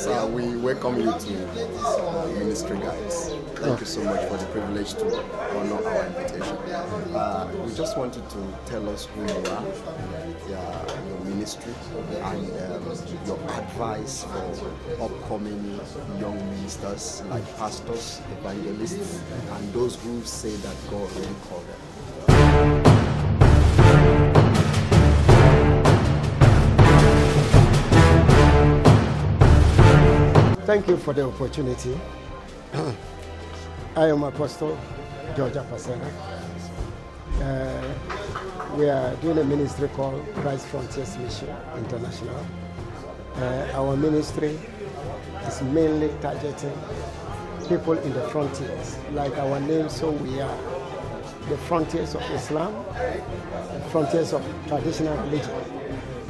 Sir, we welcome you to Ministry Guides. Thank you so much for the privilege to honor our invitation. Uh, we just wanted to tell us who you are, your, your ministry, and um, your advice for upcoming young ministers like pastors, evangelists, and those who say that God will call them. Thank you for the opportunity. I am Apostle George Apasena. Uh, we are doing a ministry called Christ Frontiers Mission International. Uh, our ministry is mainly targeting people in the frontiers, like our name, so we are the frontiers of Islam, the frontiers of traditional religion.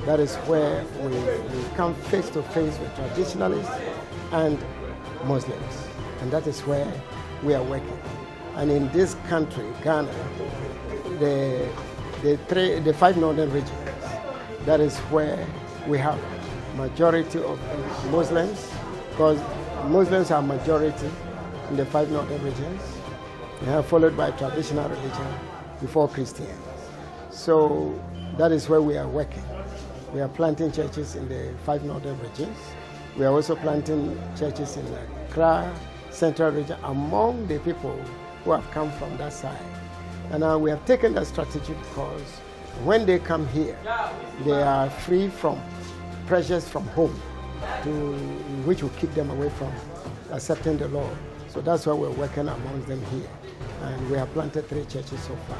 That is where we, we come face to face with traditionalists and Muslims. And that is where we are working. And in this country, Ghana, the, the, three, the five northern regions, that is where we have majority of Muslims, because Muslims are majority in the five northern regions, They are followed by traditional religion before Christians. So that is where we are working. We are planting churches in the five northern regions. We are also planting churches in the Accra, Central Region, among the people who have come from that side. And now we have taken that strategy because when they come here, they are free from pressures from home, to, which will keep them away from accepting the Lord. So that's why we're working amongst them here. And we have planted three churches so far.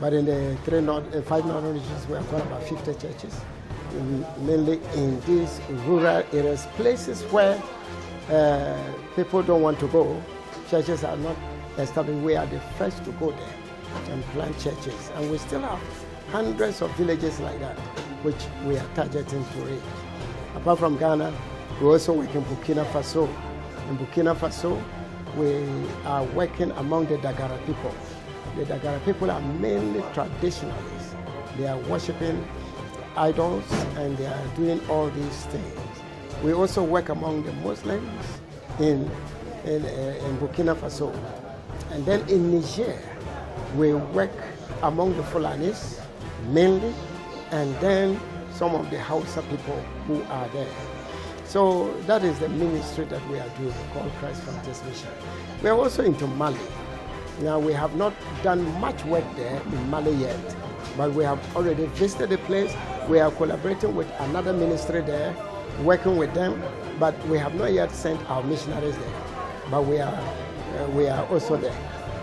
But in the three uh, five northern regions, we have got about 50 churches, mainly in these rural areas, places where uh, people don't want to go. Churches are not established. We are the first to go there and plant churches. And we still have hundreds of villages like that, which we are targeting to reach. Apart from Ghana, we also work in Burkina Faso. In Burkina Faso, we are working among the Dagara people. The Dagara people are mainly traditionalists. They are worshiping idols and they are doing all these things. We also work among the Muslims in, in, uh, in Burkina Faso. And then in Niger, we work among the Fulanis mainly, and then some of the Hausa people who are there. So that is the ministry that we are doing called Christ Frontiers Mission. We are also into Mali. Now we have not done much work there in Mali yet, but we have already visited the place. We are collaborating with another ministry there, working with them, but we have not yet sent our missionaries there. But we are, uh, we are also there.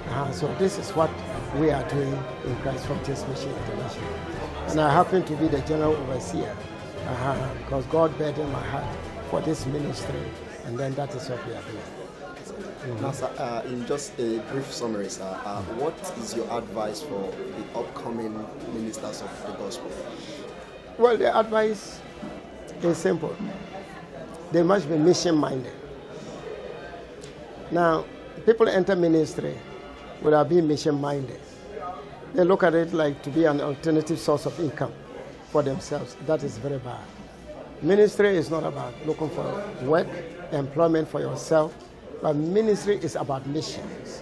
Uh, so this is what we are doing in Christ Frontiers Mission International. And I happen to be the general overseer uh-huh, because God burdened my heart for this ministry, and then that is what we are doing. Mm-hmm. Now, sir, uh, in just a brief summary, sir, uh, what is your advice for the upcoming ministers of the gospel? Well, the advice is simple. They must be mission minded. Now, people enter ministry without being mission minded. They look at it like to be an alternative source of income for themselves. That is very bad. Ministry is not about looking for work, employment for yourself, but ministry is about missions.